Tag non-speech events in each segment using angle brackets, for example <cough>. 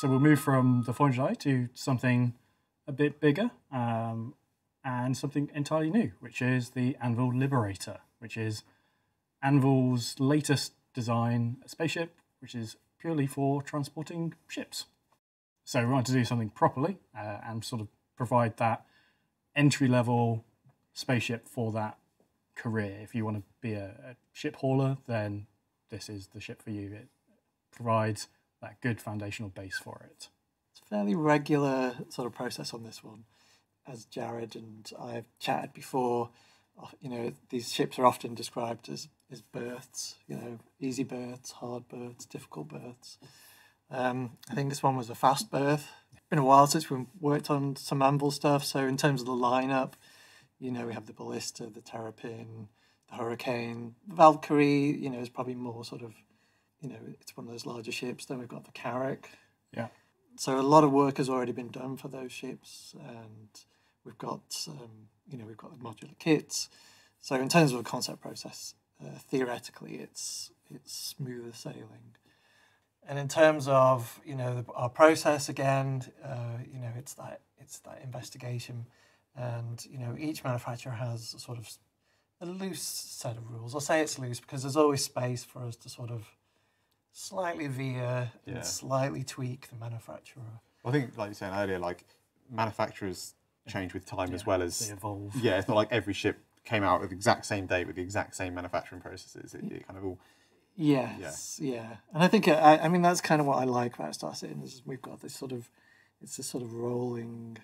so we'll move from the 400i to something a bit bigger um, and something entirely new, which is the Anvil Liberator, which is Anvil's latest design spaceship, which is purely for transporting ships. So we want to do something properly uh, and sort of provide that entry level spaceship for that career. If you want to be a, a ship hauler, then this is the ship for you. It provides that good foundational base for it. It's a fairly regular sort of process on this one. As Jared and I've chatted before, uh, you know, these ships are often described as, as births, you know, easy births, hard births, difficult births. Um, I think this one was a fast birth. It's been a while since we've worked on some Anvil stuff. So in terms of the lineup, you know, we have the Ballista, the Terrapin, the Hurricane. The Valkyrie, you know, is probably more sort of, you know, it's one of those larger ships. Then we've got the Carrack. Yeah. So a lot of work has already been done for those ships, and we've got, um, you know, we've got the modular kits. So in terms of a concept process, uh, theoretically, it's it's smoother sailing. And in terms of you know the, our process again, uh, you know, it's that it's that investigation, and you know each manufacturer has a sort of a loose set of rules. I'll say it's loose because there's always space for us to sort of slightly veer Yeah. and slightly tweak the manufacturer. I think, like you were saying earlier, like manufacturers change with time as Yeah, well They as evolve. yeah. It's not like every ship came out with the exact same date with the exact same manufacturing processes. It, it kind of all Yes, yeah. yeah. And I think, uh, I, I mean, that's kind of what I like about Star Citizen is we've got this sort of, it's this sort of rolling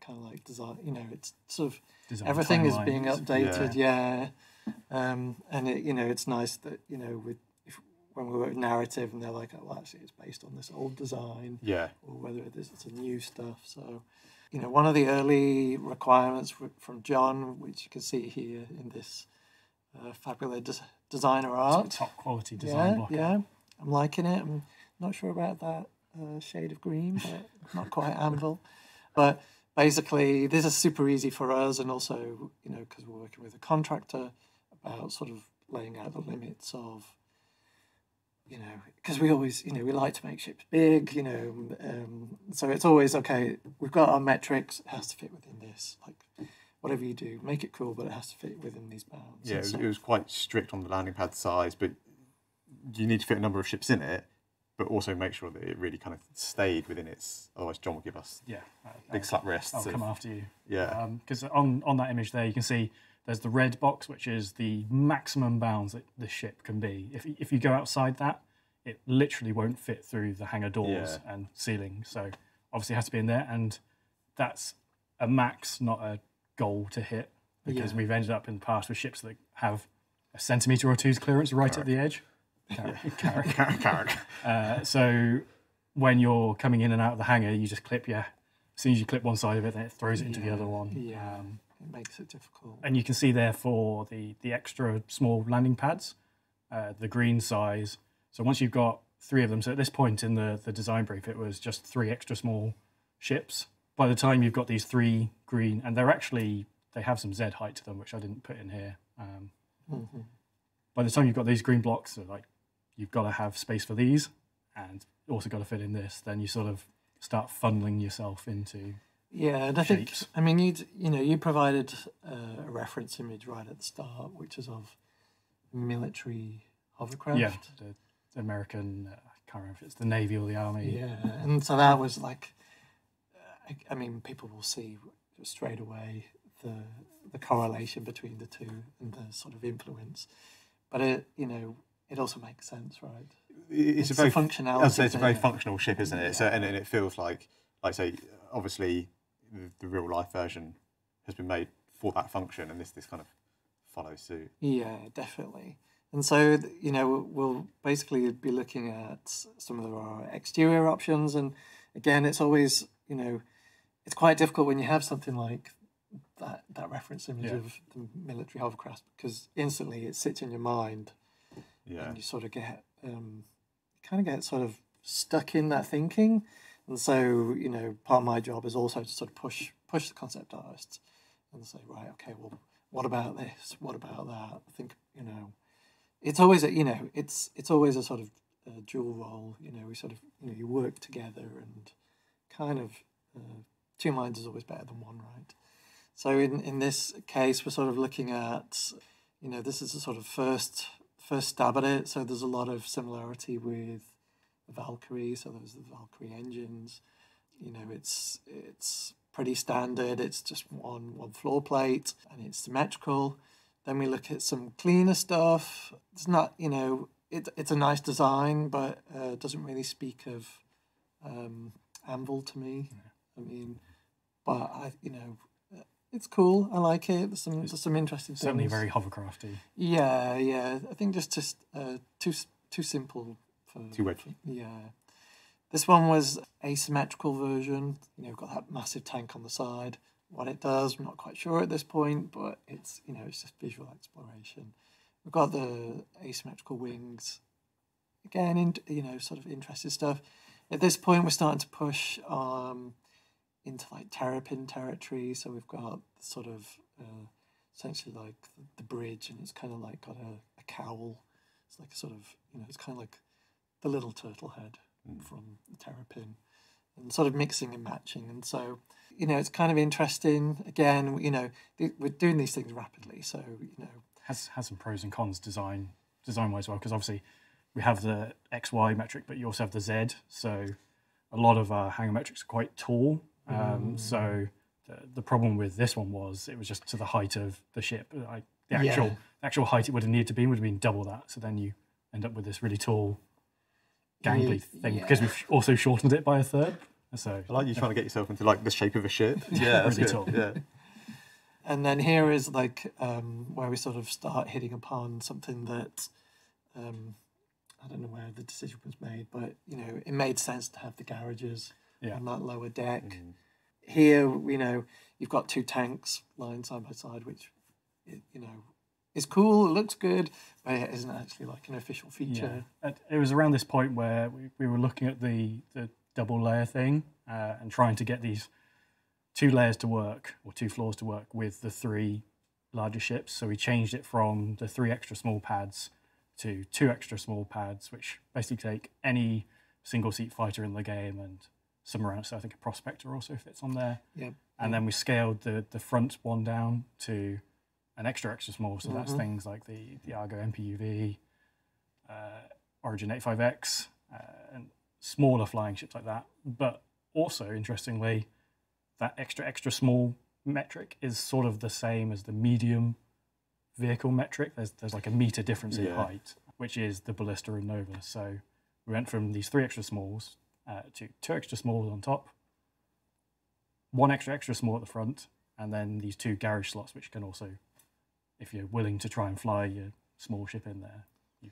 kind of like design, you know, it's sort of, Design everything is being updated, yeah. Um, and it, you know, it's nice that, you know, with, when we work narrative and they're like, oh, well, actually it's based on this old design yeah. or whether it is it's a new stuff. So, you know, one of the early requirements from John, which you can see here in this uh, fabulous des- designer art, top quality design yeah, block. yeah, I'm liking it. I'm not sure about that uh, shade of green, but not quite <laughs> anvil. But basically, this is super easy for us, and also, you know, because we're working with a contractor about sort of laying out the limits of, you know, because we always, you know, we like to make ships big, you know, um, so it's always okay. We've got our metrics; it has to fit within this. Like, whatever you do, make it cool, but it has to fit within these bounds. Yeah, it was, so- it was quite strict on the landing pad size, but you need to fit a number of ships in it, but also make sure that it really kind of stayed within its. Otherwise, John will give us Yeah. I'll- big I'll- slap wrists. I'll of- come after you. yeah, Because on, on that image there, you can see there's the red box, which is the maximum bounds that the ship can be. If, if you go outside that, it literally won't fit through the hangar doors Yeah. and ceiling. So obviously it has to be in there. And that's a max, not a goal to hit. Because Yeah. we've ended up in the past with ships that have a centimetre or two's clearance right at the edge. Carrack. <laughs> Carrack. <laughs> Carrack. Uh, so when you're coming in and out of the hangar, you just clip, yeah. As soon as you clip one side of it, then it throws it into the other one. yeah. Um, it makes it difficult. and you can see there for the, the extra small landing pads, uh, the green size. So once you've got three of them, so at this point in the, the design brief, it was just three extra small ships. By the time you've got these three green, and they're actually, they have some Z height to them, which I didn't put in here. Um, Mhm. by the time you've got these green blocks, so like you've got to have space for these, and also got to fit in this. Then you sort of start funneling yourself into. Yeah, and I think. I mean you you know you provided uh, a reference image right at the start, which is of military hovercraft. Yeah, the, the American. Uh, I can't remember if it's the Navy or the Army. Yeah, and so that was like, uh, I, I mean, people will see straight away the the correlation between the two and the sort of influence, but it you know it also makes sense, right? it's, It's a very functionality I'd say it's a very functional ship, isn't it? So and, and it feels like, like say, obviously, the, the real life version has been made for that function, and this this kind of follows suit. Yeah, definitely. And so, you know, we'll basically be looking at some of our exterior options. And again, it's always, you know, it's quite difficult when you have something like that, that reference image Yeah. of the military hovercraft because instantly it sits in your mind Yeah, and you sort of get, um, kind of get sort of stuck in that thinking. And so, you know, part of my job is also to sort of push push the concept artists and say, right, okay, well, what about this? What about that? I think, you know, it's always a, you know, it's it's always a sort of uh, dual role. You know, we sort of you know you work together and kind of uh, two minds is always better than one, right? So in in this case, we're sort of looking at you know this is a sort of first first stab at it. So there's a lot of similarity with Valkyrie. So those are the Valkyrie engines. You know, it's it's pretty standard. It's just one one floor plate and it's symmetrical. Then we look at some cleaner stuff. It's not, you know, it, it's a nice design, but uh, doesn't really speak of um, Anvil to me. I mean, but I, you know, it's cool. I like it. There's some there's some interesting Certainly things. very hovercrafty. Yeah, yeah. I think just just uh, too too simple for Too edgy. yeah. This one was asymmetrical version. You know, we've got that massive tank on the side. What it does, I'm not quite sure at this point, but it's you know it's just visual exploration. We've got the asymmetrical wings. Again, in, you know, sort of interesting stuff. At this point, we're starting to push um, into like terrapin territory. So we've got sort of uh, essentially like the, the bridge, and it's kind of like got a, a cowl. It's like a sort of you know, it's kind of like the little turtle head from the terrapin, and sort of mixing and matching. And so you know, it's kind of interesting. Again, you know, we're doing these things rapidly, so you know, Has has some pros and cons design design wise well because obviously we have the XY metric, but you also have the Z. So a lot of our hangar metrics are quite tall. Um, So the, the problem with this one was it was just to the height of the ship. Like the actual Yeah. the actual height it would have needed to be would have been double that. So then you end up with this really tall gangly Ye- thing because we've also shortened it by a third. So I like you trying to get yourself into like the shape of a ship. <laughs> Yeah, that's Really good. tall. Yeah. And then here is like um, where we sort of start hitting upon something that um, I don't know where the decision was made, but you know it made sense to have the garages Yeah. on that lower deck. Mm. Here, you know, you've got two tanks lying side by side, which you know is cool. It looks good, but it isn't actually like an official feature. Yeah. It- was around this point where we, we were looking at the, the double layer thing uh, and trying to get these two layers to work or two floors to work with the three larger ships. So we changed it from the three extra small pads to two extra small pads, which basically take any single seat fighter in the game and some around. So I think a prospector also fits on there. Yep. And then we scaled the, the front one down to an extra extra small. So that's Mhm. things like the, the Argo MPUV, uh, Origin 85X, uh, and smaller flying ships like that. But also, interestingly, that extra extra small metric is sort of the same as the medium vehicle metric. There's there's like a meter difference in Yeah. height, which is the Ballista and Nova. So we went from these three extra smalls uh, to two extra smalls on top, one extra extra small at the front, and then these two garage slots, which can also, if you're willing to try and fly your small ship in there.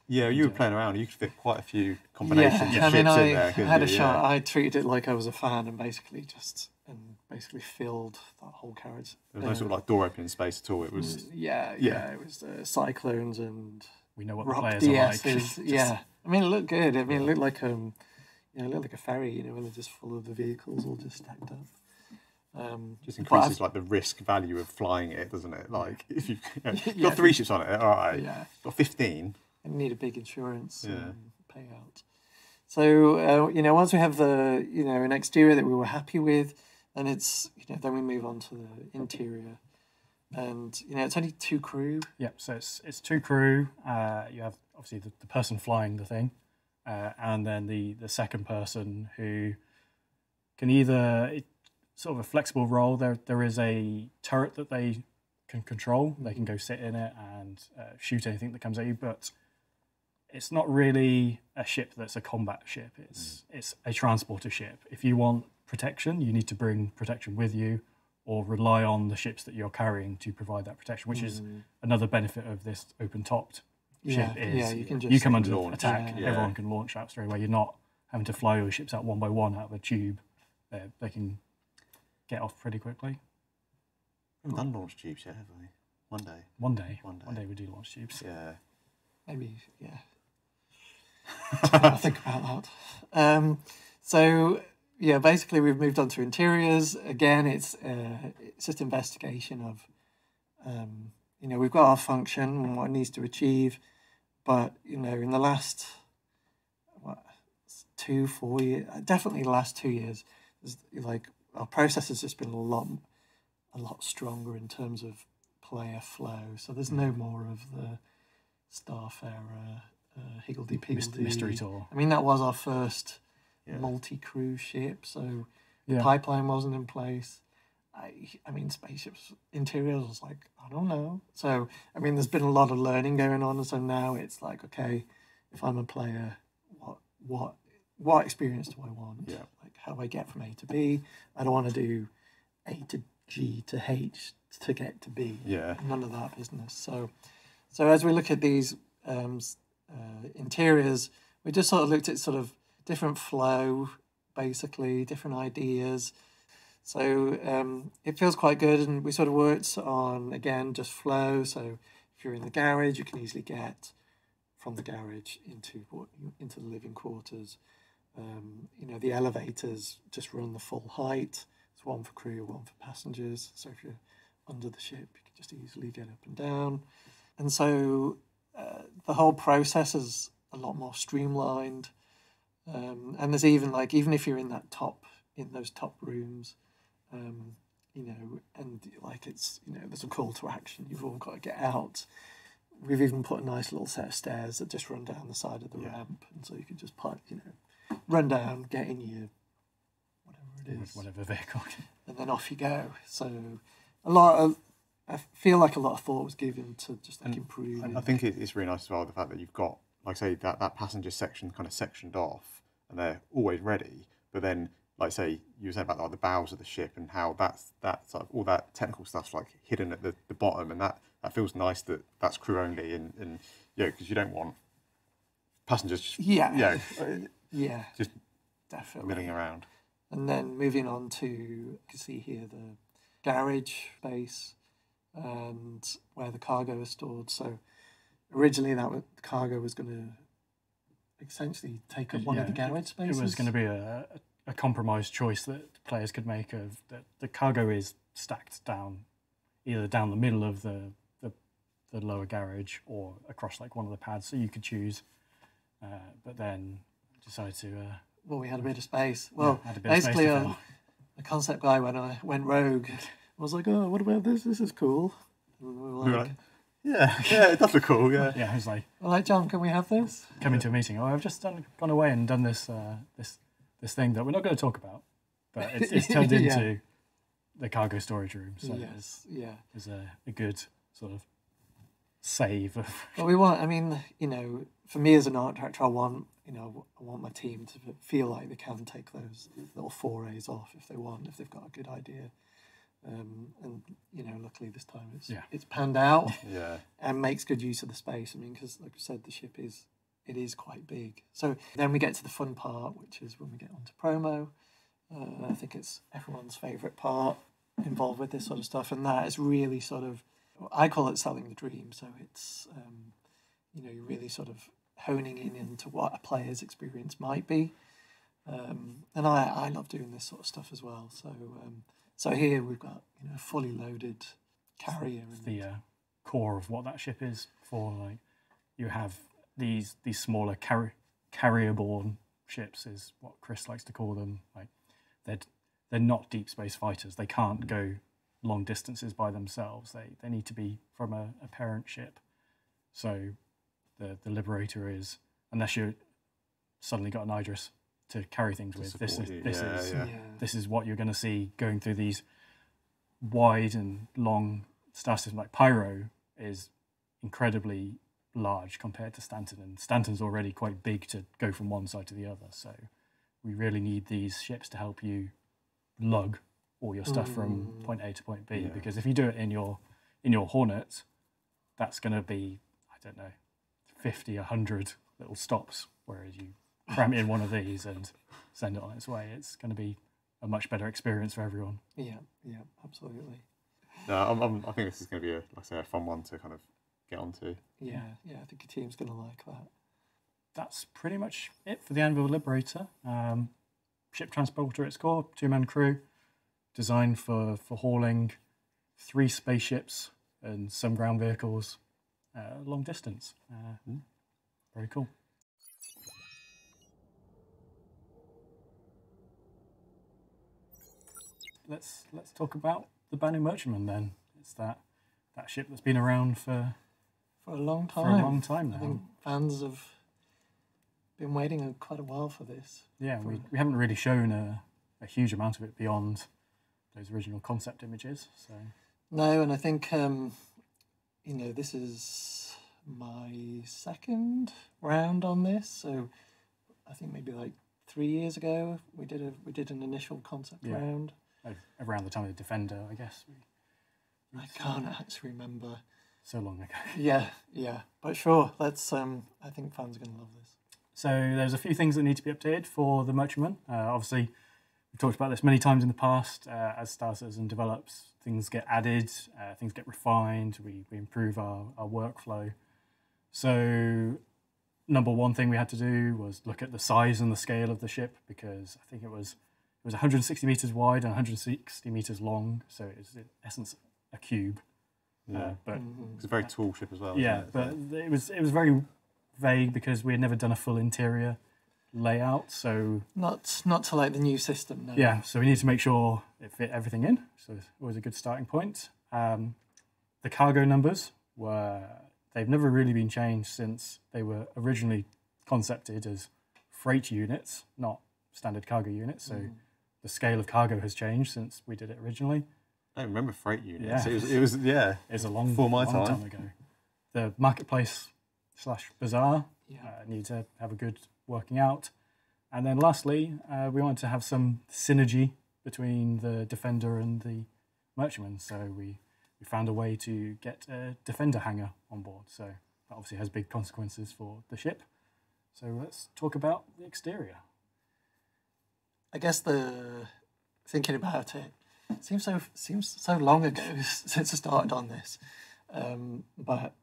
Yeah, you were do it. playing around. You could fit quite a few combinations Yeah, of I mean, ships I in there. had a shot. Yeah. I treated it like I was a fan, and basically just and basically filled that whole carriage. There was no Uh, sort of like door opening space at all. It was yeah, yeah. yeah, It was uh, cyclones and We know what the players are like. DSs. <laughs> Just- yeah, I mean, it looked good. I mean, it looked like um, you know, it looked like a ferry. You know, when they're just full of the vehicles all just stacked up. Um, just increases like the risk value of flying it, doesn't it? Like if you've <laughs> you know, <laughs> you've Yeah. got three ships on it, all right. yeah, Got fifteen. and need a big insurance Yeah. um, payout. So uh, you know, once we have the you know an exterior that we were happy with, then it's you know then we move on to the interior, and you know it's only two crew. Yep. So it's it's two crew. Uh, you have obviously the, the person flying the thing, uh, and then the the second person who can either it, sort of a flexible role. There there is a turret that they can control. They can go sit in it and uh, shoot anything that comes at you, but it's not really a ship that's a combat ship. It's it's a transporter ship. If you want protection, you need to bring protection with you, or rely on the ships that you're carrying to provide that protection, which is another benefit of this open topped Yeah, ship is yeah, you can just you come under launch, attack, yeah. everyone can launch out straight away. You're not having to fly your ships out one by one out of a tube. They they can get off pretty quickly. We haven't done launch tubes yet, have we? One day. One day, One day. one day we do launch tubes. Yeah. maybe yeah. <laughs> I think about that. Um, so yeah, basically we've moved on to interiors. Again, it's uh, it's just investigation of, um, you know, we've got our function and what it needs to achieve, but you know, in the last, what two, four years, definitely the last two years, there's, like our process has just been a lot, a lot stronger in terms of player flow. So there's no more of the Starfarer, uh, higgledy piggledy Mystery tour. I mean, that was our first Yeah. multi-crew ship, so Yeah. the pipeline wasn't in place. I, I mean, spaceships interiors was like I don't know. So I mean, there's been a lot of learning going on. So now it's like, okay, if I'm a player, what what what experience do I want? Yeah. Like, how do I get from A to B? I don't want to do A to G to H to get to B Yeah. none of that business. So, so as we look at these um, uh, interiors, we just sort of looked at sort of different flow, basically different ideas. So um, it feels quite good, and we sort of worked on again just flow. So if you're in the garage, you can easily get from the garage into what into the living quarters. Um, you know the elevators just run the full height. It's one for crew, one for passengers. So if you're under the ship, you can just easily get up and down. And so uh, the whole process is a lot more streamlined. Um, and there's even like even if you're in that top in those top rooms, um, you know, and like it's you know there's a call to action. You've all got to get out. We've even put a nice little set of stairs that just run down the side of the Yeah. ramp, and so you can just put you know run down, get in your whatever it is, Whatever vehicle. <laughs> and then off you go. So a lot of I feel like a lot of thought was given to just like And- improving. And I think it's really nice as well the fact that you've got, like say, that, that passenger section kind of sectioned off, and they're always ready. But then, like say, you were saying about like the bows of the ship and how that's that sort of, all that technical stuff's like hidden at the, the bottom, and that, that feels nice that that's crew only, and and you know because you don't want passengers, just, Yeah. you know, <laughs> uh, yeah, just definitely. milling around. And then moving on to you can see here the garage space and where the cargo is stored. So originally that was, the cargo was going to essentially take up one of the Yeah, garage spaces. It was going to be a, a compromise choice that players could make of that the cargo is stacked down either down the middle of the, the, the lower garage or across like one of the pads, so you could choose. Uh, but then decided to uh, well, we had a bit of space. Well, had a bit of space basically, to uh, fill. the concept guy when I went rogue was like, "Oh, what about this? This is cool." And we were We were like, like, yeah, yeah, it does look cool. Yeah, <laughs> yeah, it was like we're like, "John, can we have this?" coming to a meeting. Oh, I've just done, gone away and done this uh, this this thing that we're not going to talk about, but it's, it's <laughs> turned Yeah. into the cargo storage room. So it's, yes, yeah. it's a, a good sort of save of <laughs> Well, we want. I mean, you know, for me as an art director, I want you know, I want my team to feel like they can take those little forays off if they want, if they've got a good idea. Um, and you know, luckily this time it's Yeah. it's panned out <laughs> yeah, and makes good use of the space. I mean, because like I said, the ship is it is quite big. So then we get to the fun part, which is when we get onto promo. Uh, I think it's everyone's favourite part involved with this sort of stuff, and that is really sort of I call it selling the dream. So it's um, you know you're really sort of honing in into what a player's experience might be, um, and I I love doing this sort of stuff as well. So um, so here we've got you know a fully loaded carrier and the uh, core of what that ship is for. Like you have these these smaller carri- carrier-borne ships is what Chris likes to call them. Like they're they're not deep space fighters. They can't go long distances by themselves. They they need to be from a, a parent ship. So the the Liberator is unless you suddenly got an Idris to carry things To with. This is you, this yeah, is yeah. this is what you're going to see going through these wide and long star systems. Like Pyro is incredibly large compared to Stanton, and Stanton's already quite big to go from one side to the other. So we really need these ships to help you lug all your stuff from Mm. point A to point B. Yeah. Because if you do it in your in your Hornet, that's going to be I don't know, 50, 100 little stops. Whereas you cram it in one of these and send it on its way, it's going to be a much better experience for everyone. Yeah, yeah, absolutely. no, I'm, I'm, I think this is going to be a, like I say, a fun one to kind of get onto. Yeah, yeah, I think your team's going to like that. That's pretty much it for the Anvil Liberator. Um, ship transporter at its core, two man crew, designed for, for hauling three spaceships and some ground vehicles uh, long distance. Uh. Hmm. Very cool. Let's let's talk about the Banu Merchantman then. It's that that ship that's been around for for a long time. For a long time now. I think fans have been waiting uh, quite a while for this. Yeah, we, we haven't really shown a, a huge amount of it beyond those original concept images. So No, and I think um, you know this is my second round on this. So I think maybe like three years ago we did a we did an initial concept Yeah. round. uh, around the time of the Defender, I guess. We, I can't actually remember. so long ago. <laughs> Yeah, yeah, but sure. Let's. Um, I think fans are going to love this. So there's a few things that need to be updated for the Merchantman. Uh, obviously, we've talked about this many times in the past. Uh, as Star Citizen develops, things get added, uh, things get refined. We, we improve our, our workflow. So number one thing we had to do was look at the size and the scale of the ship because I think it was it was 160 meters wide and 160 meters long. So it's in essence a cube. Yeah. Uh, but Mhm. It's a very tall ship as well. yeah, it? but it was it was very vague because we had never done a full interior layout. So Not not to like the new system. No. yeah, so we need to make sure it fit everything in. So it's always a good starting point. Um, the cargo numbers were they've never really been changed since they were originally concepted as freight units, not standard cargo units. So Mm. the scale of cargo has changed since we did it originally. I don't remember freight units. Yeah. It was, it was yeah. It's a long, Before my long time. ago. The marketplace slash bazaar Yeah. uh, need to have a good working out. And then lastly, uh, we wanted to have some synergy between the defender and the merchantman. So we, we found a way to get a defender hangar on board. So that obviously has big consequences for the ship. So let's talk about the exterior. I guess the thinking about it seems so seems so long ago <laughs> since I started on this, um, but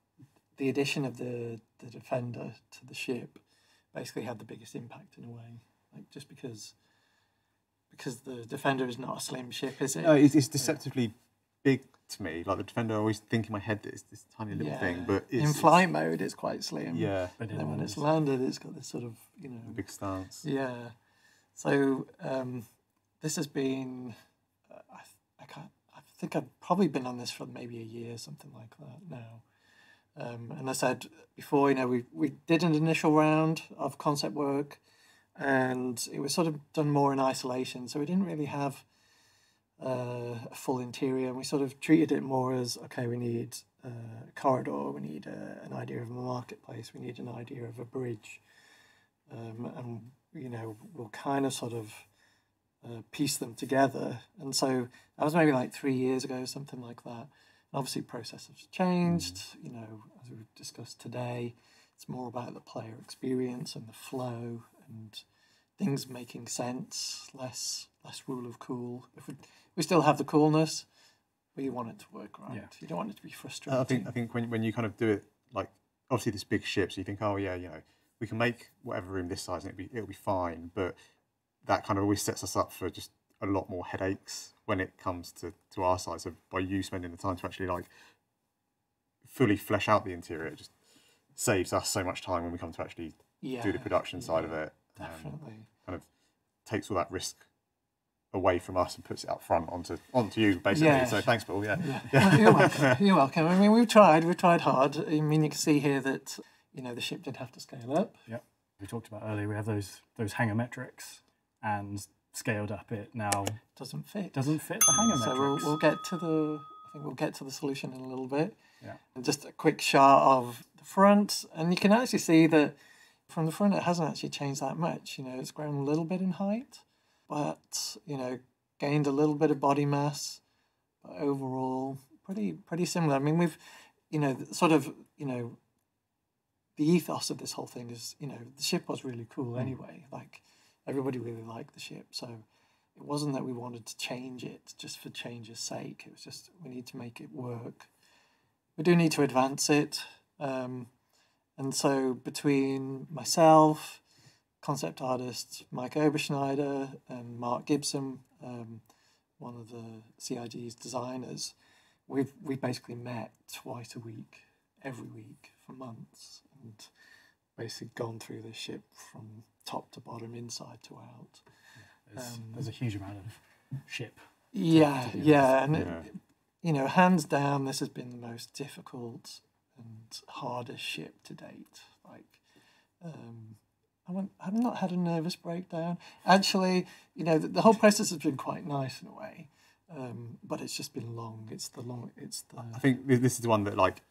the addition of the the defender to the ship basically had the biggest impact in a way, like just because because the defender is not a slim ship, is it? No, it's, it's deceptively big to me. Like the defender, I always think in my head that it's this tiny little thing, but it's, in flight mode, it's quite slim. yeah, But And then when it's landed, it's got this sort of you know a big stance. Yeah. So um, this has been, uh, I, I can't, I think I've probably been on this for maybe a year, something like that now. Um, and I said before, you know, we, we did an initial round of concept work and it was sort of done more in isolation. So we didn't really have uh, a full interior. And we sort of treated it more as, okay, we need a corridor, we need a, an idea of a marketplace, we need an idea of a bridge um, and you know we'll kind of sort of uh, piece them together. And so that was maybe like three years ago, something like that. And obviously, processes have changed. You know, as we've discussed today, it's more about the player experience and the flow and things making sense. Less less rule of cool. If we we still have the coolness, but you want it to work right. Yeah. You don't want it to be frustrating. I think I think when when you kind of do it like obviously this big ship, so you think, oh yeah, you know, we can make whatever room this size and it'll be it'll be fine, but that kind of always sets us up for just a lot more headaches when it comes to, to our side. So by you spending the time to actually like fully flesh out the interior, it just saves us so much time when we come to actually yeah, do the production side of yeah, it. Um, Definitely. kind of takes all that risk away from us and puts it up front onto onto you basically. Yeah. So thanks, Paul. Yeah. Yeah, <laughs> Well, you're welcome. You're welcome. I mean, we've tried. We've tried hard. I mean, you can see here that you know the ship did have to scale up. we talked about earlier, we have those those hangar metrics and scaled up it now Doesn't fit. doesn't fit the hangar so we'll, we'll get to the. I think we'll get to the solution in a little bit. Yeah. And just a quick shot of the front, and you can actually see that from the front it hasn't actually changed that much. You know, it's grown a little bit in height, but you know, gained a little bit of body mass. But overall, pretty pretty similar. I mean, we've, you know, sort of, you know, the ethos of this whole thing is, you know, the ship was really cool hmm. anyway. Like everybody really liked the ship, so it wasn't that we wanted to change it just for change's sake. It was just we need to make it work. We do need to advance it, um, and so between myself, concept artists Mike Oberschneider and Mark Gibson, um, one of the CIG's designers, we've we basically met twice a week, every week for months, and basically gone through the ship from top to bottom, inside to out. There's, Um, there's a huge amount of ship Yeah, do yeah, and it, you know, hands down, this has been the most difficult and hardest ship to date. Like, um, I went, I've not had a nervous breakdown. Actually, you know, the, the whole process has been quite nice in a way, um, but it's just been long. It's the long. It's the. I think this is the one that like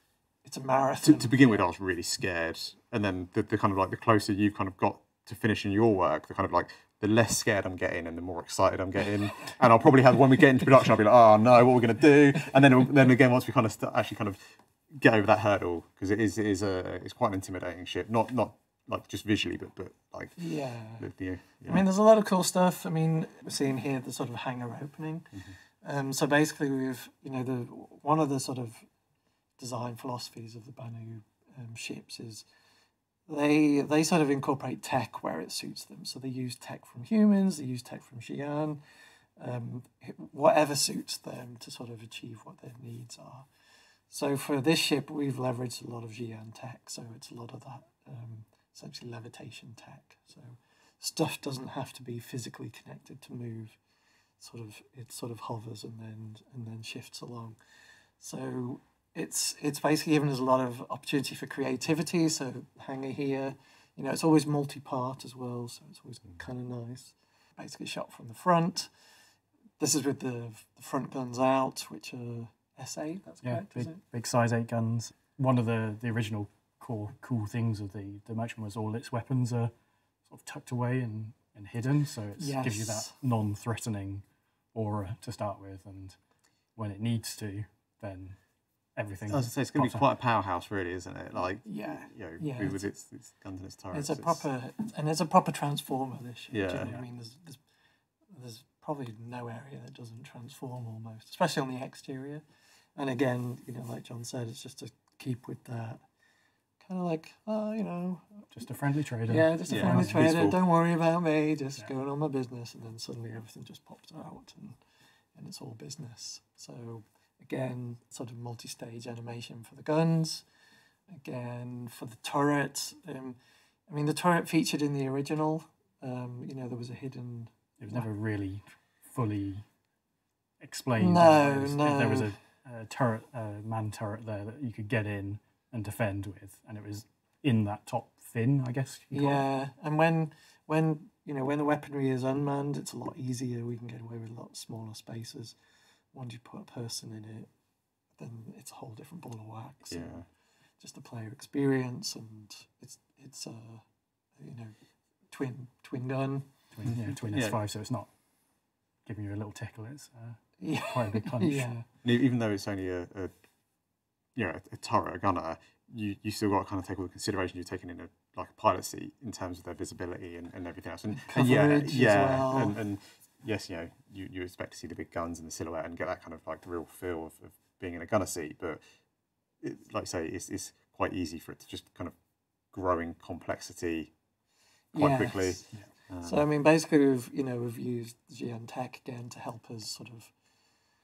It's a to, marathon. to begin with, I was really scared, and then the, the kind of like the closer you've kind of got to finishing your work, the kind of like the less scared I'm getting, and the more excited I'm getting. <laughs> and I'll probably have when we get into production, I'll be like, oh no, what we're gonna do? And then then again, once we kind of st- actually kind of get over that hurdle, because it is it is a it's quite an intimidating ship, not not like just visually, but but like yeah. the, the yeah. I mean, there's a lot of cool stuff. I mean, we're seeing here the sort of hangar opening. Um, so basically, we've you know the one of the sort of design philosophies of the Banu um, ships is they they sort of incorporate tech where it suits them. So they use tech from humans, they use tech from Xi'an, um, whatever suits them to sort of achieve what their needs are. So for this ship, we've leveraged a lot of Xi'an tech. So it's a lot of that um, essentially levitation tech. So stuff doesn't have to be physically connected to move. Sort of it sort of hovers and then and then shifts along. So it's it's basically given us a lot of opportunity for creativity. So hangar here, you know, it's always multi-part as well, so it's always mm. kind of nice. Basically shot from the front. This is with the, the front guns out, which are S8. That's Yeah, correct, big, it? big size eight guns. One of the, the original core cool things of the, the Merchant was all its weapons are sort of tucked away and, and hidden, so it gives you that non threatening aura to start with, and when it needs to, then everything. I was say it's going to pops be up. quite a powerhouse, really, isn't it? Like Yeah. you know, Yeah, with it's- its, its guns and its turrets. It's a proper and it's a proper transformer. This ship. do you Yeah. know what I mean, there's, there's there's probably no area that doesn't transform almost, especially on the exterior. And again, you know, like John said, it's just to keep with that kind of like, oh, you know, Just a friendly trader. yeah, just a Yeah, friendly it's trader. peaceful. Don't worry about me. Just Yeah. going on my business, and then suddenly everything just pops out, and and it's all business. So again, sort of multi-stage animation for the guns. Again, for the turret. Um, I mean, the turret featured in the original. Um, you know, there was a hidden. It was never really fully explained. No, It was- There was a, a turret, a man turret there that you could get in and defend with, and it was in that top fin, I guess. you call it. Yeah, and when when you know when the weaponry is unmanned, it's a lot easier. We can get away with a lot smaller spaces. Once you put a person in it, then it's a whole different ball of wax. and Yeah. just the player experience, and it's it's a you know twin twin gun. Twin, yeah, twin Yeah. S5, so it's not giving you a little tickle. It's uh, Yeah, quite a big <laughs> punch. yeah, even though it's only a, a you know, a, a turret, a gunner, you, you still got to kind of take all the consideration you're taking in a like a pilot seat in terms of their visibility and, and everything else. And, and yeah, Coverage as yeah, well. and, and yes, you know, you, you expect to see the big guns and the silhouette and get that kind of like the real feel of, of being in a gunner seat, but it, like I say, it's, it's quite easy for it to just kind of grow in complexity quite quickly. Yes. Um, So I mean, basically, we've you know we've used Xi'an Tech again to help us sort of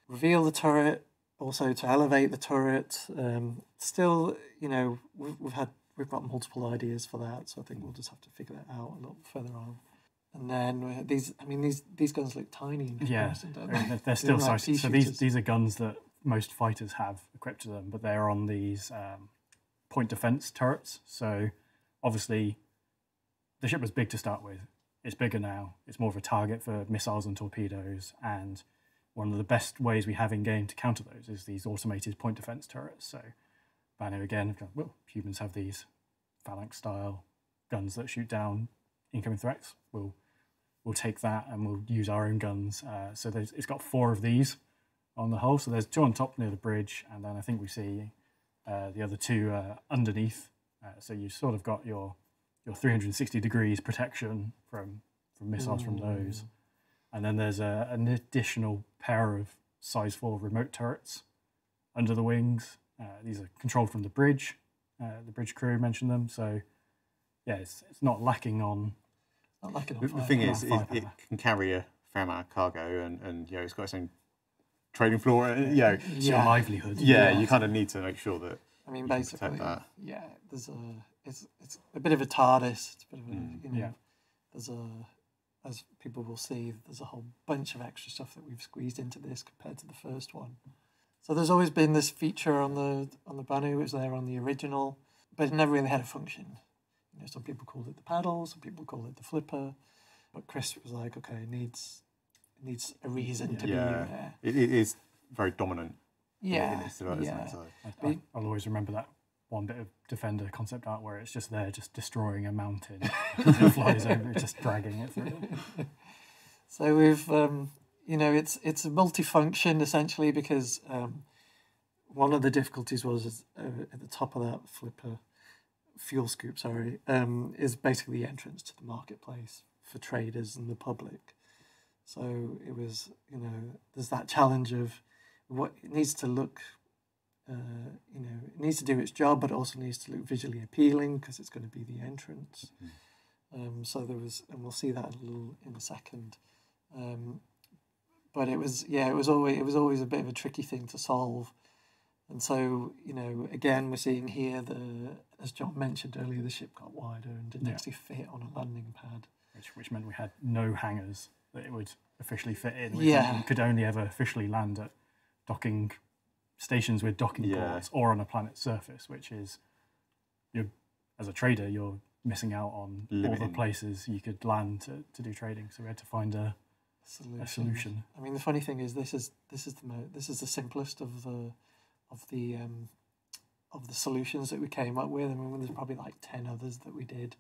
reveal the turret, also to elevate the turret. Um, still, you know, we've, we've had we've got multiple ideas for that, so I think we'll just have to figure that out a little further on. And then these, I mean, these these guns look tiny in Yeah, <laughs> they? <laughs> they're, they're still like. So these these are guns that most fighters have equipped to them, but they're on these um, point defense turrets. So obviously, the ship was big to start with. It's bigger now. It's more of a target for missiles and torpedoes. And one of the best ways we have in game to counter those is these automated point defense turrets. So Banu again, well, humans have these phalanx style guns that shoot down incoming threats. We'll we'll take that and we'll use our own guns. Uh, so there's, it's got four of these on the hull. So there's two on top near the bridge, and then I think we see uh, the other two uh, underneath. Uh, so you've sort of got your your 360 degrees protection from from missiles from those, and then there's a, an additional pair of size four remote turrets under the wings. Uh, these are controlled from the bridge. Uh, the bridge crew mentioned them, so yeah, it's, it's not lacking on like an The, the on-fire thing is, it, it can carry a fair amount of cargo, and, and you know, it's got its own trading floor. And, you know, it's your livelihood. yeah, Yeah. you kind of need to make sure that I mean, you can basically, that. yeah. There's a it's it's a bit of a TARDIS. It's a bit of a Mm, you know. yeah. There's a as people will see, there's a whole bunch of extra stuff that we've squeezed into this compared to the first one. So there's always been this feature on the on the Banu, it was there on the original, but it never really had a function. You know, some people called it the paddle, some people call it the flipper, but Chris was like, okay, it needs it needs a reason to Yeah. be there. It, it is very dominant Yeah, in its development. yeah. So. I, I, I'll always remember that one bit of Defender concept art where it's just there, just destroying a mountain. <laughs> it flies over, just dragging it through. <laughs> So we've, um, you know, it's it's a multifunction essentially because um, one of the difficulties was uh, at the top of that flipper fuel scoop, sorry, um, is basically the entrance to the marketplace for traders and the public. So it was, you know, there's that challenge of what it needs to look. Uh, you know, it needs to do its job, but it also needs to look visually appealing because it's going to be the entrance. Um, so there was, and we'll see that a little in a second. Um, but it was, yeah, it was always it was always a bit of a tricky thing to solve. And so, you know, again, we're seeing here the, as John mentioned earlier, the ship got wider and didn't Yeah. actually fit on a landing pad. which, which meant we had no hangars that it would officially fit in. which Yeah. could only ever officially land at docking stations with docking Yeah. ports or on a planet's surface, which is, you're, as a trader, you're missing out on all the places you could land to, to do trading. So we had to find a, Solution. a solution. I mean, the funny thing is, this is this is the mo- this is the simplest of the of the um, of the solutions that we came up with. I mean, there's probably like ten others that we did.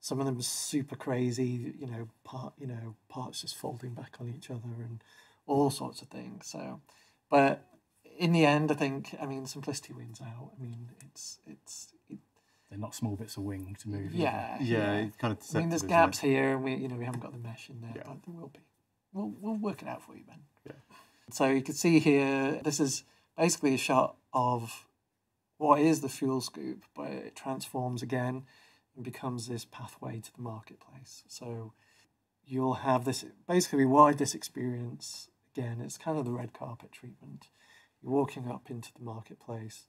Some of them were super crazy, you know, part you know parts just folding back on each other and all sorts of things. So, but in the end, I think I mean simplicity wins out. I mean, it's it's it, They're not small bits of wing to move. either. yeah Yeah, kind of I mean, there's deceptive, isn't it? gaps here, and we, you know, we haven't got the mesh in there, Yeah. but there will be. We'll we'll work it out for you, Ben. Yeah. So you can see here, this is basically a shot of what is the fuel scoop, but it transforms again and becomes this pathway to the marketplace. So you'll have this basically why this experience again. It's kind of the red carpet treatment. You're walking up into the marketplace.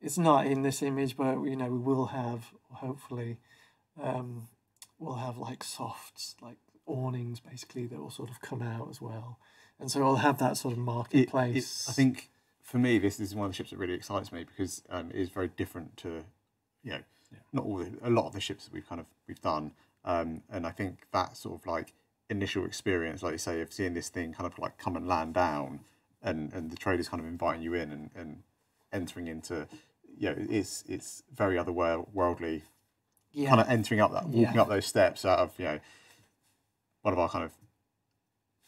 It's not in this image, but you know we will have hopefully um, we'll have like softs, like awnings basically that will sort of come out as well, and so we'll have that sort of It- it- marketplace. I think for me, this is one of the ships that really excites me because um, it is very different to, you know, Yeah. not all the, a lot of the ships that we've kind of we've done, um, and I think that sort of like initial experience, like you say, of seeing this thing kind of like come and land down, and and the traders kind of inviting you in and, and entering into, you know, it's it's very otherworldly yeah, kind of entering up that walking Yeah. up those steps out of you know one of our kind of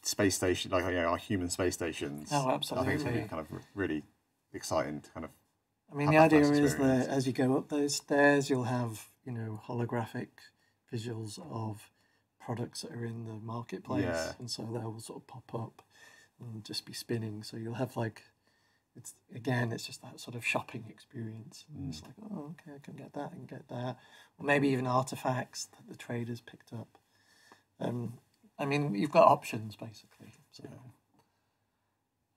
space station like you know our human space stations Oh, absolutely. i think it's going to be kind of really exciting to kind of I mean, the idea is that as you go up those stairs, you'll have you know holographic visuals of products that are in the marketplace, Yeah. and so they will sort of pop up and just be spinning. So you'll have like it's again, it's just that sort of shopping experience. And It's like, oh, okay, I can get that and get that, or maybe even artifacts that the traders picked up. Um, I mean, you've got options basically. So.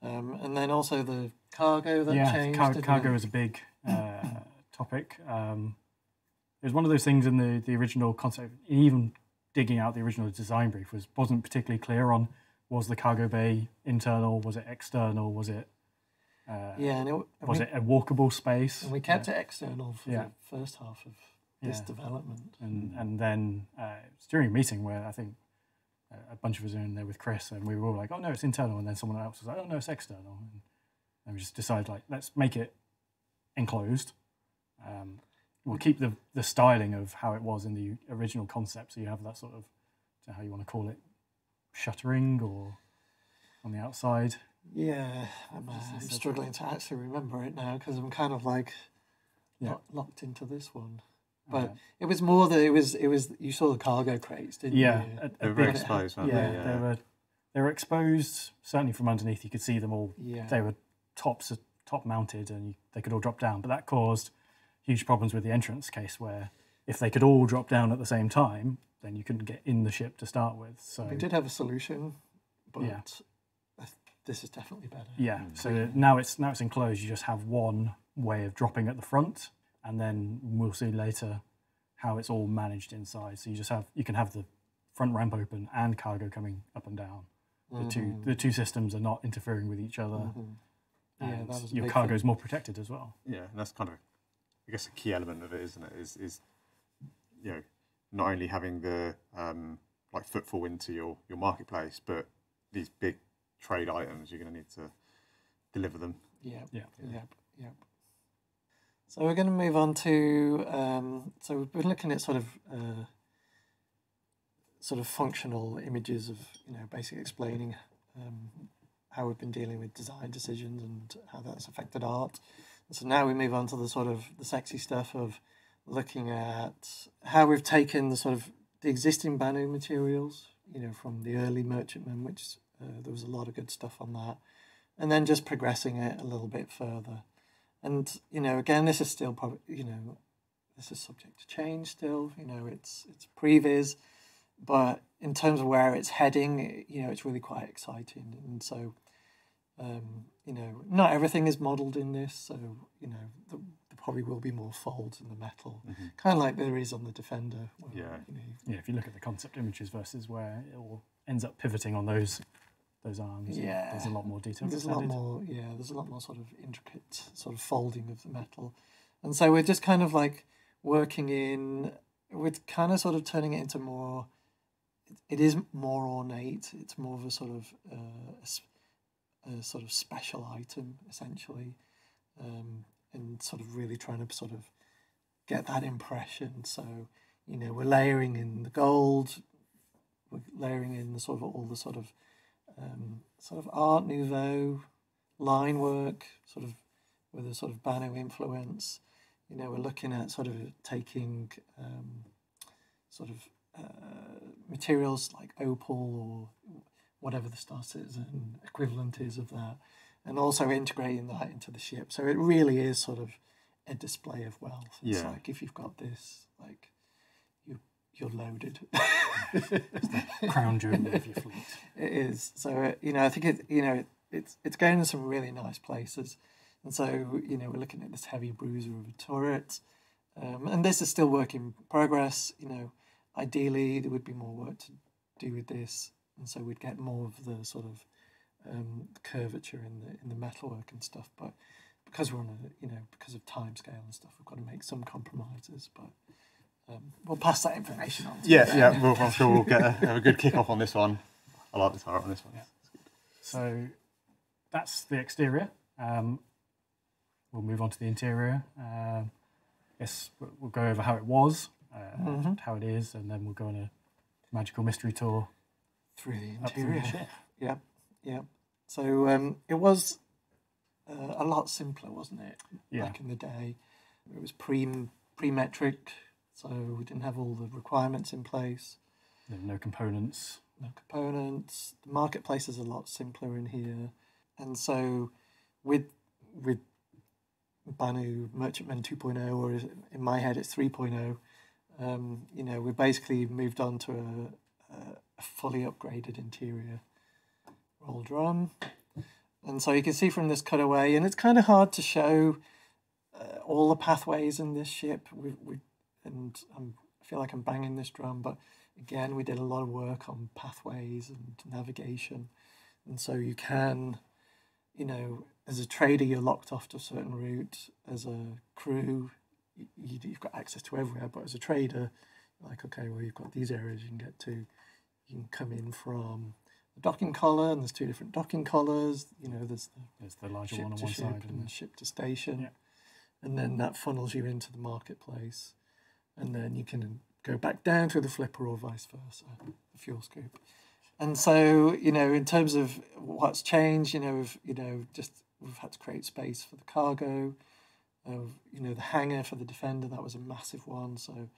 Um, and then also the cargo that yeah, changed. car- cargo it? is a big <laughs> uh, topic. Um, it was one of those things in the, the original concept, even digging out the original design brief, was wasn't particularly clear on was the cargo bay internal, was it external, was it uh, Yeah, and it, and was we, it a walkable space? and we kept it external for Yeah. the first half of this Yeah. development. and and then uh, during a meeting where I think a bunch of us were in there with Chris, and we were all like, "Oh no, it's internal," and then someone else was like, "Oh no, it's external," and, and we just decided like, let's make it enclosed. Um, we'll keep the the styling of how it was in the original concept, so you have that sort of, how you want to call it, shuttering or on the outside. Yeah, I'm, uh, I'm struggling to actually remember it now because I'm kind of like Yeah. lo- locked into this one. But Uh, it was more that it was it was you saw the cargo crates, didn't yeah, you? a- a they're very big- exposed weren't yeah, they? they were they were exposed certainly from underneath. You could see them all Yeah. they were tops top mounted and you, they could all drop down. But that caused huge problems with the entrance case, where if they could all drop down at the same time, then you couldn't get in the ship to start with. So we did have a solution, but Yeah. This is definitely better. yeah, so now it's now it's enclosed. You just have one way of dropping at the front, and then we'll see later how it's all managed inside. So you just have you can have the front ramp open and cargo coming up and down. The two Mhm. the two systems are not interfering with each other. Mhm. And that was a your cargo thing. is more protected as well. Yeah, and that's kind of, I guess, a key element of it, isn't it? Is is you know, not only having the um, like footfall into your your marketplace, but these big trade items, you're going to need to deliver them. Yeah. Yeah. Yep. Yep. So we're going to move on to. Um, so we've been looking at sort of uh, sort of functional images of you know basically explaining um, how we've been dealing with design decisions and how that's affected art. So now we move on to the sort of the sexy stuff of looking at how we've taken the sort of the existing Banu materials, you know, from the early merchantmen, which uh, there was a lot of good stuff on that, and then just progressing it a little bit further. And you know, again, this is still probably you know, this is subject to change still. You know, it's it's previs, but in terms of where it's heading, you know, it's really quite exciting. And so, um, you know, not everything is modelled in this. So you know, the, there probably will be more folds in the metal, kind of like there is on the Defender. where, Yeah. You know, Yeah, if you look at the concept images versus where it all ends up pivoting on those those arms, Yeah. there's a lot more detail. There's a lot more, yeah. There's a lot more sort of intricate sort of folding of the metal, and so we're just kind of like working in. We're kind of sort of turning it into more. It is more ornate. It's more of a sort of uh, a, a sort of special item essentially, um, and sort of really trying to sort of get that impression. So you know we're layering in the gold, we're layering in the sort of all the sort of um, sort of Art Nouveau line work, sort of with a sort of Banu influence. You know, we're looking at sort of taking um, sort of uh, materials like opal or whatever the star citizen equivalent is of that, and also integrating that into the ship. So it really is sort of a display of wealth. It's Yeah. like if you've got this, like you're loaded. <laughs> It's the crown jewel of your fleet. <laughs> It is. So uh, you know, I think it. You know, it's it's going to some really nice places, and so you know, we're looking at this heavy bruiser of a turret, um, and this is still work in progress. You know, ideally there would be more work to do with this, and so we'd get more of the sort of um, curvature in the in the metalwork and stuff. But because we're on a you know because of time scale and stuff, we've got to make some compromises. But um, we'll pass that information on. To Yeah, them. yeah. We'll, I'm sure we'll get a, have a good kick off on this one. I like the turret on this one. Yeah. So that's the exterior. Um, we'll move on to the interior. Um yes, we'll- we'll go over how it was, uh, Mhm. how it is, and then we'll go on a magical mystery tour through the through interior. the. Yeah, yeah. So um, it was uh, a lot simpler, wasn't it? Yeah. Back in the day, it was pre pre metric, so we didn't have all the requirements in place. There no components. No components. The marketplace is a lot simpler in here, and so with with Banu Merchantman 2.0, or in my head it's 3.0. Um, you know, we basically moved on to a, a, fully upgraded interior roll drum. And so you can see from this cutaway, and it's kind of hard to show uh, all the pathways in this ship. We, we, and I'm, I feel like I'm banging this drum, but again, we did a lot of work on pathways and navigation. And so you can, you know, as a trader, you're locked off to a certain route. As a crew, you, you've got access to everywhere. But as a trader, like, okay, well, you've got these areas you can get to. You can come in from the docking collar, and there's two different docking collars. You know, there's the There's the larger one on one ship side. and And ship to station. Yeah. And then that funnels you into the marketplace. And then you can go back down through the flipper or vice versa, the fuel scoop. And so, you know, in terms of what's changed, you know, we've, you know, just we've had to create space for the cargo. Of you know, the hangar for the defender that was a massive one. So,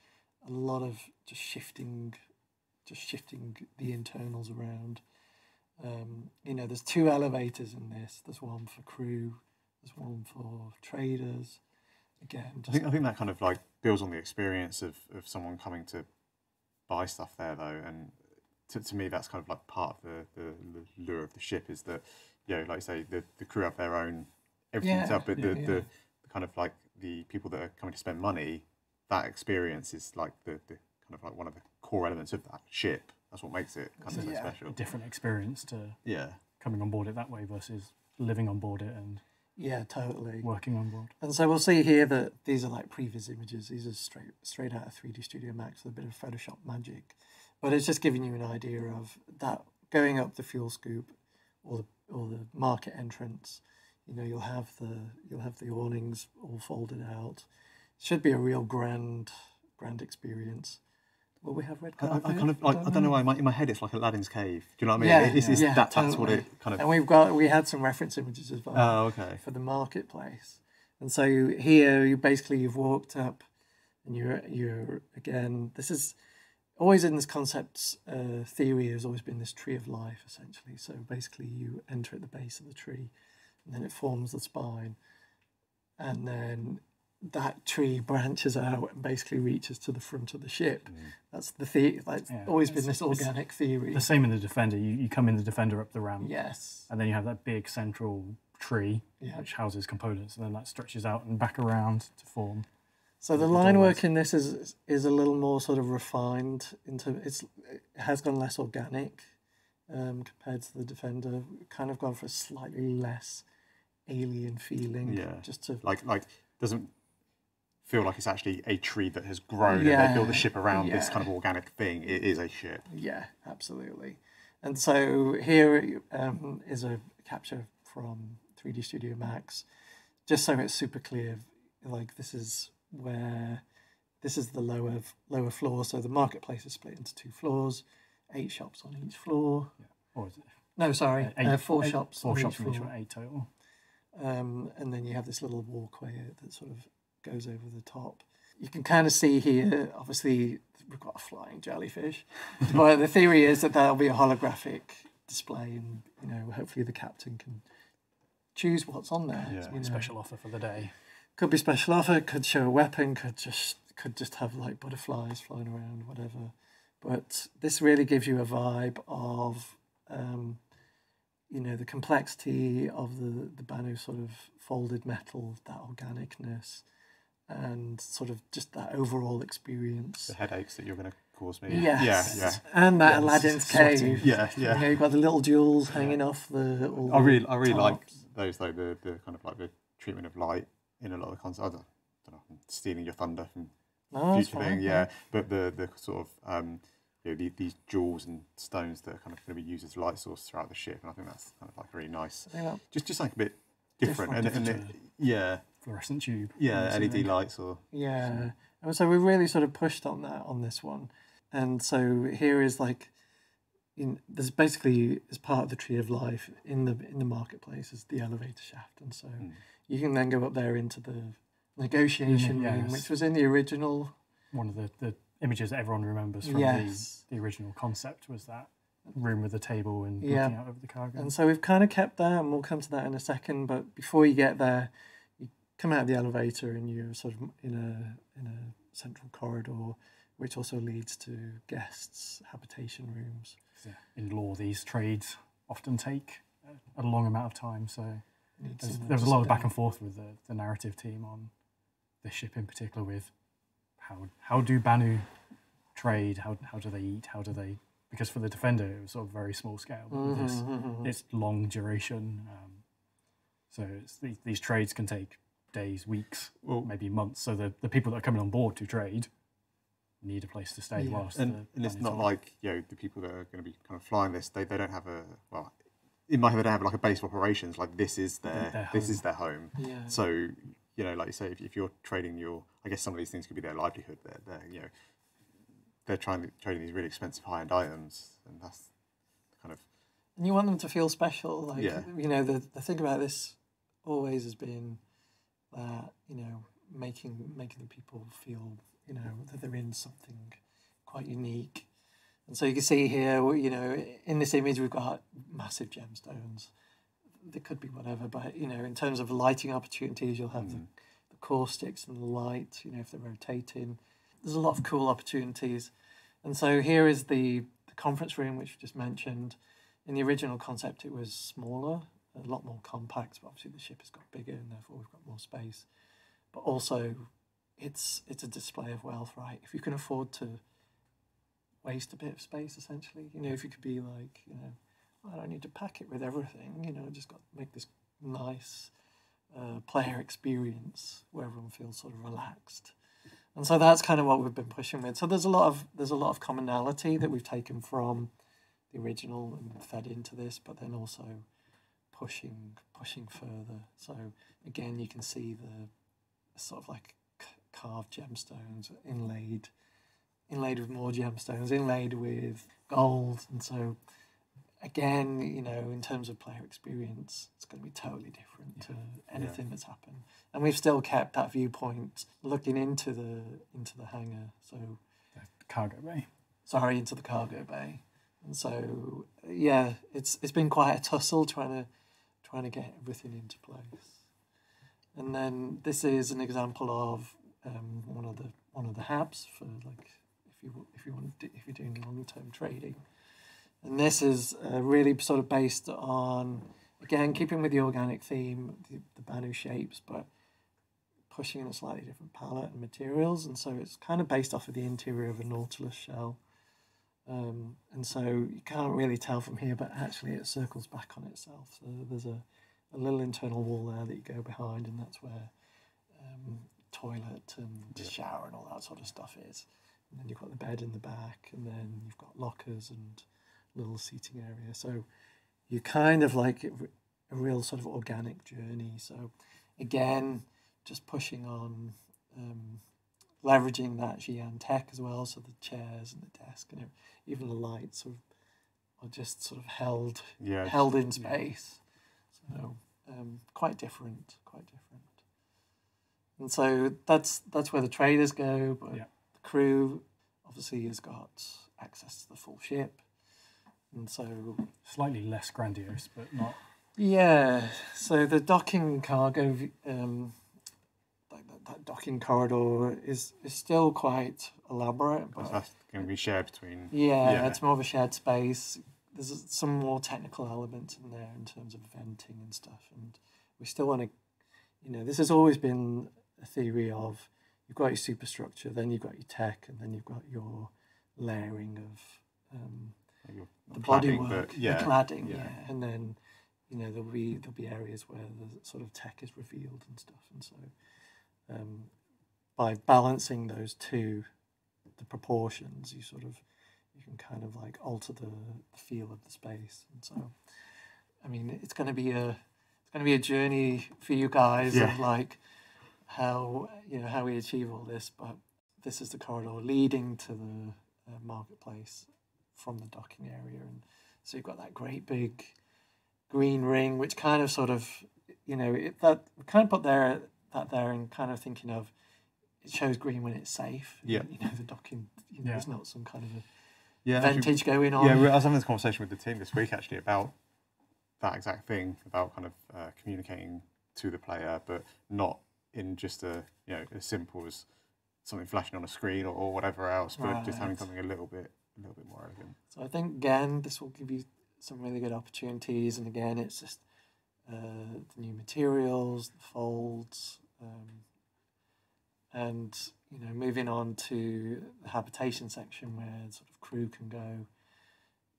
a lot of just shifting, just shifting the internals around. Um, you know, there's two elevators in this. There's one for crew. There's one for traders. Again, I think I think that kind of like builds on the experience of, of someone coming to buy stuff there though, and to, to me that's kind of like part of the, the, the lure of the ship is that you know like you say the, the crew have their own everything Yeah, up, but the, yeah, the, yeah. the kind of like the people that are coming to spend money, that experience is like the, the kind of like one of the core elements of that ship. that's what makes it kind of so special. a different experience to Yeah, coming on board it that way versus living on board it and Yeah, totally. working on board. And so we'll see here that these are like previs images. These are straight straight out of 3D Studio Max with a bit of Photoshop magic. But it's just giving you an idea of that going up the fuel scoop or the or the market entrance. You know, you'll have the you'll have the awnings all folded out. Should be a real grand grand experience. Will we have red I, I- carpet? I kind of like I don't know why in my, in my head it's like Aladdin's cave. Do you know what I mean? Yeah, it's, it's yeah, that, that's what it kind of. And we've got we had some reference images as well. Oh, okay. for the marketplace. And so here you basically you've walked up and you're you're again this is always in this concept uh, theory has always been this tree of life essentially. So basically you enter at the base of the tree and then it forms the spine and then that tree branches out and basically reaches to the front of the ship. That's the theory. Like, Yeah, always been this organic theory. The same in the Defender. You, you come in the Defender up the ramp, Yes. and then you have that big central tree Yeah. which houses components, and then that stretches out and back around to form. So the the line doorways. work in this is is a little more sort of refined into it's it has gone less organic um, compared to the Defender. We've kind of gone for a slightly less alien feeling. Yeah. Just to Like like doesn't feel like it's actually a tree that has grown and they build Yeah, the ship around this kind of organic thing. It is a ship. yeah, absolutely. And so here um, is a capture from 3D Studio Max, just so it's super clear. Like this is where this is the lower lower floor. So the marketplace is split into two floors, eight shops on each floor. Yeah. Or is it No, sorry, eight- uh, four eight- shops. Four on shops each from each floor. eight total. Um, and then you have this little walkway that sort of goes over the top. You can kind of see here, obviously, we've got a flying jellyfish. <laughs> but the theory is that there'll be a holographic display, and you know, hopefully the captain can choose what's on there. Yeah. you know. Special offer for the day. Could be special offer, could show a weapon, could just could just have like butterflies flying around, whatever. But this really gives you a vibe of um, you know, the complexity of the, the Banu sort of folded metal, that organicness, and sort of just that overall experience. The headaches that you're going to cause me. Yes. Yeah, yeah. And that Yeah, Aladdin's sweating. cave. Yeah, You yeah. know, you've got the little jewels hanging off the. All I really, I really like those though. The, the kind of like the treatment of light in a lot of the concepts. I don't, don't know. I'm stealing your thunder from No, future fine, thing, yeah. But the the sort of um, you know, the, these jewels and stones that are kind of going to be used as light source throughout the ship, and I think that's kind of like really nice. Just just something a bit different, Different, and, and it, yeah, Fluorescent tube. yeah. LED lights or Yeah. And so we really sort of pushed on that on this one. And so here is like in there's basically as part of the tree of life in the in the marketplace is the elevator shaft. And so Mm. you can then go up there into the negotiation Yeah, room, yes. which was in the original One of the, the images that everyone remembers from Yes. the, the original concept was that room with the table and Yeah. looking out over the cargo. And so we've kind of kept that, and we'll come to that in a second. But before you get there, come out of the elevator, and you're sort of in a in a central corridor, which also leads to guests' habitation rooms. In lore, these trades often take a, long amount of time. So there's, there was a lot of back and forth with the, the narrative team on this ship in particular with how how do Banu trade? How, how do they eat? How do they? Because for the Defender, it was sort of very small scale. but with this, Mhm, mhm. it's long duration. Um, so it's, these, these trades can take days, weeks, well, maybe months. So the, the people that are coming on board to trade need a place to stay Yeah. whilst and, the and it's not on. like you know the people that are going to be kind of flying this. They, they don't have a well. In my head, they don't have like a base of operations. Like this is their, Their this home. is their home. Yeah. So you know, like you say, if, if you're trading your, I guess some of these things could be their livelihood. They're, they're you know, they're trying to trading these really expensive high end items, and that's kind of And you want them to feel special. Like, Yeah. you know, the, the thing about this always has been that, you know, making making the people feel, you know, that they're in something quite unique. And so you can see here, you know, in this image, we've got massive gemstones. There could be whatever, but, you know, in terms of lighting opportunities, you'll have the, Mm. the core sticks and the light, you know, if they're rotating. There's a lot of cool opportunities. And so here is the, the conference room, which we just mentioned. In the original concept, it was smaller, a lot more compact. But obviously, the ship has got bigger, and therefore we've got more space. But also, it's it's a display of wealth, right? If you can afford to waste a bit of space essentially. You know, if you could be like, you know, I don't need to pack it with everything. You know, I just got to make this nice uh, player experience where everyone feels sort of relaxed. And so that's kind of what we've been pushing with. So there's a lot of there's a lot of commonality that we've taken from the original and fed into this, but then also pushing pushing further. So again, you can see the sort of like carved gemstones inlaid inlaid with more gemstones, inlaid with gold, and so again, you know, in terms of player experience, it's going to be totally different to anything that's happened. And we've still kept that viewpoint looking into the into the hangar. So The cargo bay. sorry, into the cargo bay. And so yeah, it's it's been quite a tussle trying to trying to get everything into place. And then this is an example of um, one of the one of the habs for like if you if you want to if you're doing long term trading. And this is uh, really sort of based on again keeping with the organic theme, the, the Banu shapes, but pushing in a slightly different palette and materials. And so it's kind of based off of the interior of a Nautilus shell. Um, and so you can't really tell from here, but actually it circles back on itself. So there's a, a little internal wall there that you go behind, and that's where um, toilet and Yeah. shower and all that sort of stuff is. And then you've got the bed in the back, and then you've got lockers and little seating area. So you kind of like a real sort of organic journey. So again, just pushing on um, leveraging that Xi'an tech as well. So the chairs and the desk and even the lights sort of are just sort of held Yeah. held in space. So um, quite different, quite different. And so that's that's where the traders go, but Yeah. the crew obviously has got access to the full ship. And so Slightly less grandiose, but not. yeah, so the docking cargo, um, that, docking corridor is is still quite elaborate, but that's going to be shared between. yeah, yeah. it's more of a shared space. There's some more technical elements in there in terms of venting and stuff, and we still want to, you know, this has always been a theory of you've got your superstructure, then you've got your tech, and then you've got your layering of um, like the cladding, bodywork, yeah, the cladding, yeah. yeah. and then you know there'll be there'll be areas where the sort of tech is revealed and stuff, and so um, by balancing those two, the proportions, you sort of you can kind of like alter the, the feel of the space, and so I mean it's going to be a it's going to be a journey for you guys Yeah. of like how you know how we achieve all this, but this is the corridor leading to the uh, marketplace from the docking area, and so you've got that great big green ring, which kind of sort of you know it, that kind of put there that there and kind of thinking of it shows green when it's safe. Yeah. you know the docking. You know, Yeah. there's not some kind of a Yeah, actually- vintage going on. Yeah, I was having this conversation with the team this week actually about that exact thing about kind of uh, communicating to the player, but not in just a you know as simple as something flashing on a screen or, or whatever else, but just having something a little bit a little bit more elegant. So I think again this will give you some really good opportunities, and again it's just uh, the new materials, the folds, um, and you know moving on to the habitation section where sort of crew can go.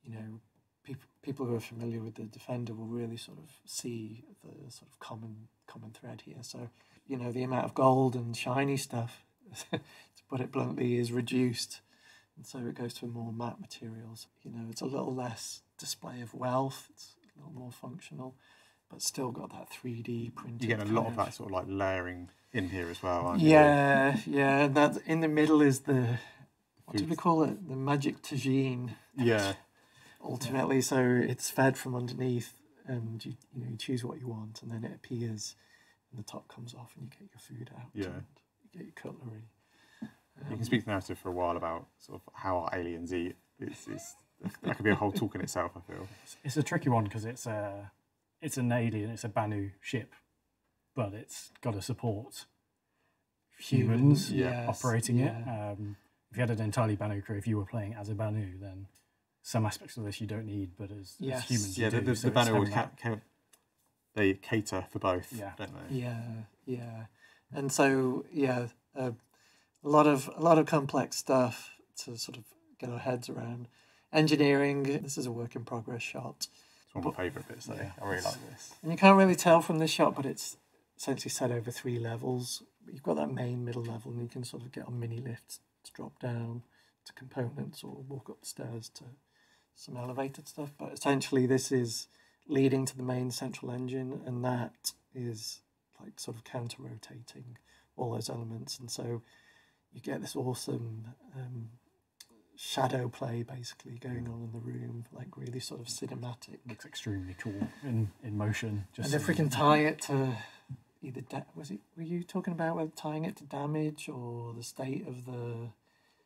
You know, people people who are familiar with the Defender will really sort of see the sort of common common thread here. So you know the amount of gold and shiny stuff, <laughs> to put it bluntly, is reduced and so it goes to more matte materials. You know, it's a little less display of wealth. It's a little more functional, but still got that three D printed. You get a lot kind of that sort of like layering in here as well, aren't you? Yeah, yeah. And that in the middle is the what do we call it? The magic tagine. Yeah, <laughs> Ultimately, so it's fed from underneath, and you you know you choose what you want, and then it appears, and the top comes off, and you get your food out. Yeah. and you get your cutlery. you Um, can speak to narrative for a while about sort of how our aliens eat. It's, it's that could be a whole talk in itself. I feel. It's, it's a tricky one because it's a it's an alien, it's a Banu ship, but it's got to support humans yes, operating yeah. it. Um, if you had an entirely Banu crew, if you were playing as a Banu, then some aspects of this you don't need, but as, Yes. as humans, Yeah, you the, do. the, so the it's banner always ca- ca- they cater for both, Yeah. don't they? Yeah, yeah, and so yeah, uh, a lot of a lot of complex stuff to sort of get our heads around. Engineering. This is a work in progress shot, It's one of my favourite bits. Though. Yeah. I really like this. and you can't really tell from this shot, but it's essentially set over three levels. You've got that main middle level, and you can sort of get on mini lifts to drop down to components or walk up the stairs to some elevated stuff. But essentially, this is leading to the main central engine, and that is like sort of counter rotating all those elements, and so you get this awesome um, shadow play basically going on in the room, like really sort of cinematic. looks extremely cool in, in motion. Just And if we can tie it to either da- was it were you talking about whether tying it to damage or the state of the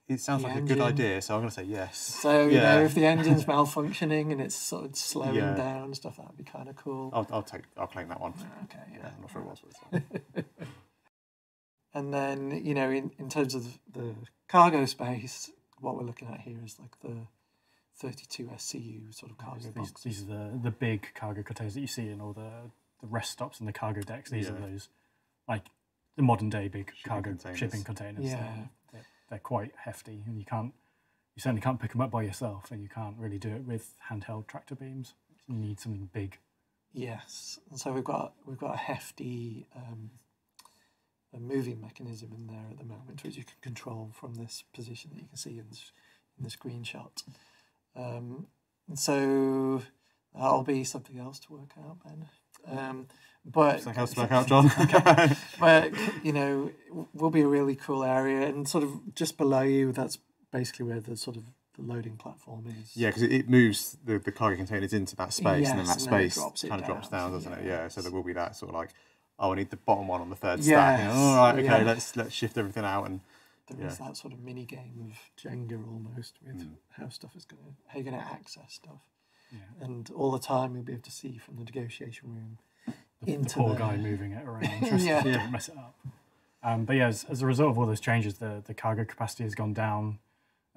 It sounds The like a good idea, so I'm going to say yes. so you know Yeah. if the <laughs> engine's malfunctioning and it's sort of slowing Yeah. down and stuff that would be kind of cool. I'll, I'll take. I'll claim that one. Ah, okay, Yeah, yeah. I'm not sure it was, it's. <laughs> And then you know in, in terms of the cargo space, what we're looking at here is like the 32 SCU sort of cargo these, box. these are the, the big cargo containers that you see in all the, the rest stops and the cargo decks. These are those, like the modern day big Shipping cargo containers. shipping containers. Yeah. They're, they're, they're quite hefty, and you can't, you certainly can't pick them up by yourself, and you can't really do it with handheld tractor beams. You need something big. Yes, and so we've got we've got a hefty um, a moving mechanism in there at the moment, which you can control from this position that you can see in this in the screenshot. Um, and so that'll be something else to work out, Ben. Um, but Something else to work out, <laughs> John. <laughs> but you know, will be a really cool area, and sort of just below you, that's basically where the sort of the loading platform is. Yeah, because it, moves the, the cargo containers into that space, and then that and space it kind of drops down. down, doesn't it? Yeah. So there will be that sort of like, oh, I need the bottom one on the third stack. You know, All right, okay, yeah. let's let's shift everything out and There is Yeah. that sort of mini game of Jenga almost with Mm. how stuff is going to how you're going to access stuff, Yeah. and all the time you'll be able to see from the negotiation room. the, the poor the- guy moving it around, <laughs> just Yeah. to <laughs> don't mess it up. Um, but yeah, as, as a result of all those changes, the, the cargo capacity has gone down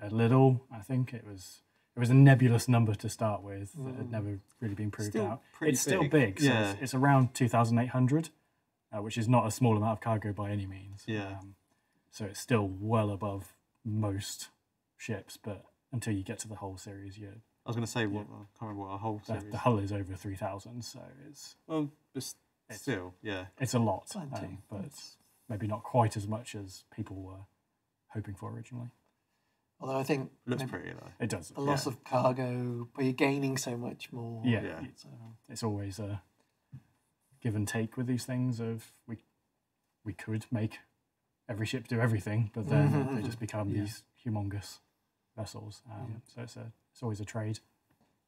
a little. I think it was it was a nebulous number to start with that had Mm. never really been proved Still out. pretty It's still big. big. So Yeah. it's, it's around two thousand eight hundred, uh, which is not a small amount of cargo by any means. Yeah. Um, so it's still well above most ships, but until you get to the Hull series, yeah, I was going to say, what, I can't remember what our Hull the, series. the hull is over three thousand. So it's well, but s- It's- still, yeah. it's a lot, um, but maybe not quite as much as people were hoping for originally. Although I think Looks pretty though. It does. the loss of cargo, but you're gaining so much more. Yeah, Yeah. it's- So it's always a give and take with these things. Of we we could make every ship do everything, but then Mhm, they just become yeah. these humongous vessels. Um, Yeah. So it's a it's always a trade.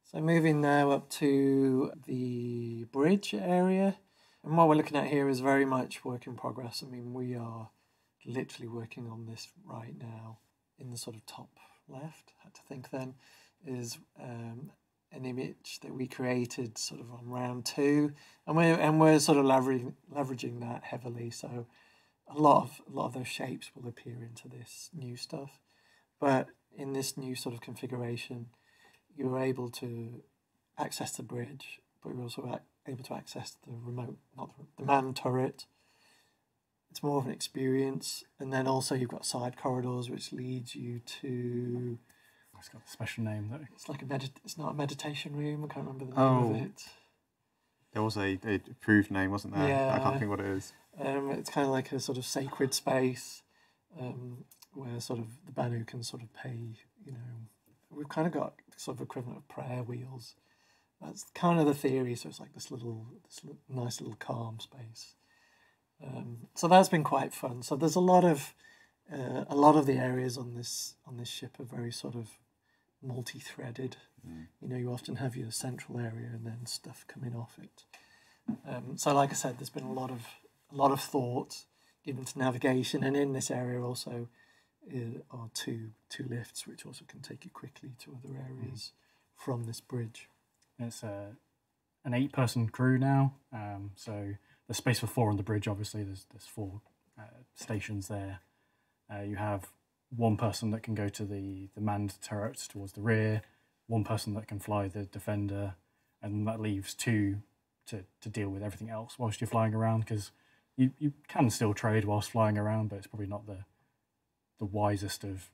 So moving now up to the bridge area. And what we're looking at here is very much work in progress. I mean, we are literally working on this right now. In the sort of top left, I had to think then, is um, an image that we created sort of on round two. And we're, and we're sort of leveraging, leveraging that heavily. So a lot of a lot of those shapes will appear into this new stuff. But in this new sort of configuration, you were able to access the bridge, but you're also able to access the remote, not the, the man turret. It's more of an experience, and then also you've got side corridors, which leads you to. It's got a special name though. It's like a medit. It's not a meditation room. I can't remember the name Oh. of it. There was a, a approved name, wasn't there? Yeah. I can't think what it is. Um, it's kind of like a sort of sacred space, um, where sort of the Banu can sort of pay. You know, we've kind of got sort of equivalent of prayer wheels. That's kind of the theory. So it's like this little, this li- nice little calm space. Um, so that's been quite fun. So there's a lot of, uh, a lot of the areas on this on this ship are very sort of multi-threaded. Mm. You know, you often have your central area and then stuff coming off it. Um, so, like I said, there's been a lot of a lot of thought given to navigation, and in this area also uh, are two two lifts, which also can take you quickly to other areas from this bridge. It's a an eight person crew now. Um, so there's space for four on the bridge. Obviously, there's there's four uh, stations there. Uh, you have one person that can go to the the manned turrets towards the rear, one person that can fly the defender, and that leaves two to, to deal with everything else whilst you're flying around. Because you, you can still trade whilst flying around, but it's probably not the the wisest of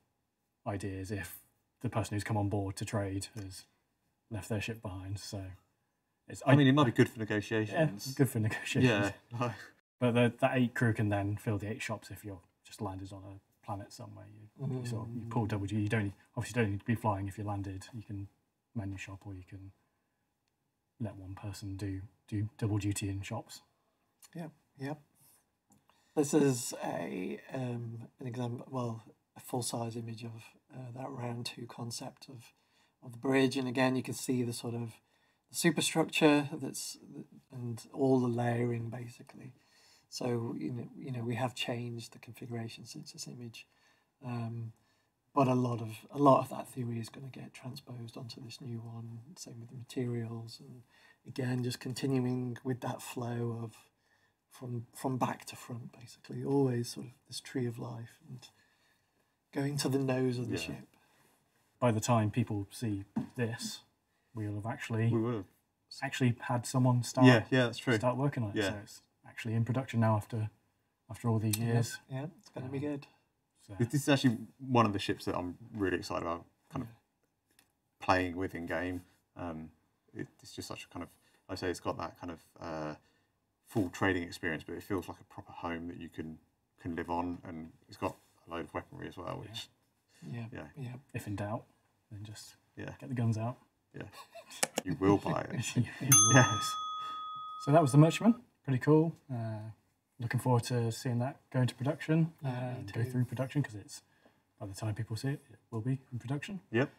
ideas if the person who's come on board to trade has left their ship behind. So it's I mean, it might be good for negotiations. yeah, good for negotiations. Yeah, <laughs> But the, that eight crew can then fill the eight shops if you're just landed on a planet somewhere. You, you sort of you pull double duty. You don't obviously don't need to be flying if you're landed. You can menu shop or you can let one person do do double duty in shops. Yep. This is a um, an example, well, a full size image of uh, that round two concept of of the bridge, and again you can see the sort of superstructure that's and all the layering basically. So you know you know we have changed the configuration since this image, um, but a lot of a lot of that theory is going to get transposed onto this new one. Same with the materials, and again just continuing with that flow of from from back to front, basically. Always sort of this tree of life and going to the nose of the Yeah. ship. By the time people see this, we'll have actually we would have. actually had someone start Yeah, yeah, that's true. start working on it. Yeah. So it's actually in production now after after all these years. Yeah, it's going to be good. So This this is actually one of the ships that I'm really excited about, kind of playing with in game. Um, it, it's just such a kind of, like I say, it's got that kind of uh, full trading experience, but it feels like a proper home that you can can live on, and it's got a load of weaponry as well, which Yeah, yeah, yeah. if in doubt, then just yeah, get the guns out. yeah, you will buy it. <laughs> yes. <laughs> So that was the Merchantman. Pretty cool. Uh, looking forward to seeing that go into production, uh, Yeah, me go through production because it's by the time people see it, it will be in production. Yep.